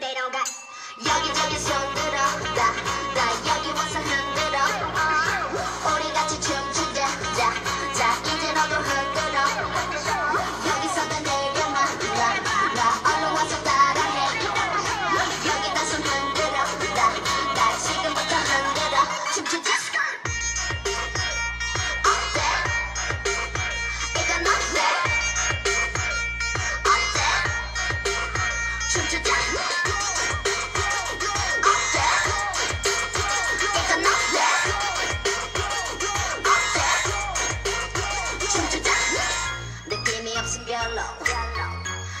내려가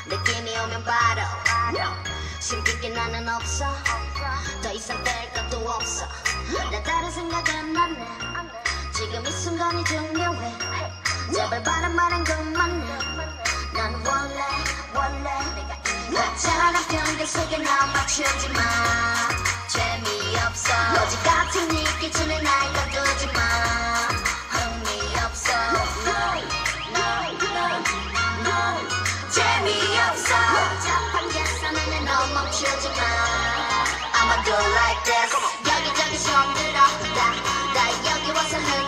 느낌이 오면 바로 심기게 나는 없어. 더 이상 뺄 것도 없어. 나 다른 생각은 안해 지금 이 순간이 중요해. 제발 바람 말은 그만해 난 원래 원래 가짜란 편견 속에 나 맞추지 마. 재미없어. 로지 같은 네 기준에 날 거두지 마 멈추지 마. I'ma do like this. 여기저기 손들어 나, 나 여기 와서 흔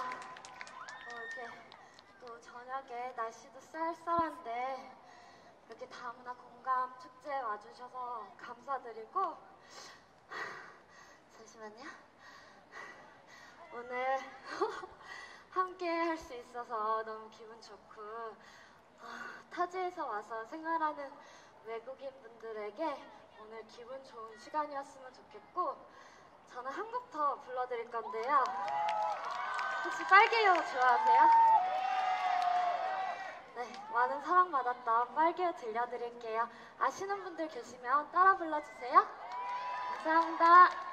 어, 이렇게 또 저녁에 날씨도 쌀쌀한데 이렇게 다문화 공감 축제에 와주셔서 감사드리고 잠시만요. 오늘 함께 할 수 있어서 너무 기분 좋고 아, 타지에서 와서 생활하는 외국인 분들에게 오늘 기분 좋은 시간이었으면 좋겠고 저는 한 곡 더 불러드릴 건데요. 혹시 빨개요 좋아하세요? 네, 많은 사랑받았던 빨개요 들려드릴게요. 아시는 분들 계시면 따라 불러주세요. 감사합니다.